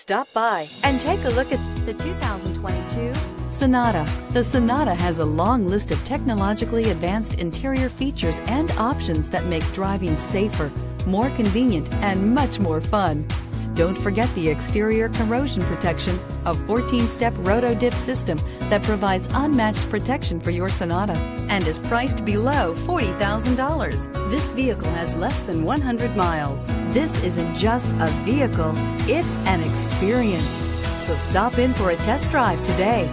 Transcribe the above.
Stop by and take a look at the 2022 Sonata. The Sonata has a long list of technologically advanced interior features and options that make driving safer, more convenient, and much more fun. Don't forget the exterior corrosion protection, a 14-step roto-dip system that provides unmatched protection for your Sonata and is priced below $40,000. This vehicle has less than 100 miles. This isn't just a vehicle, it's an experience. So stop in for a test drive today.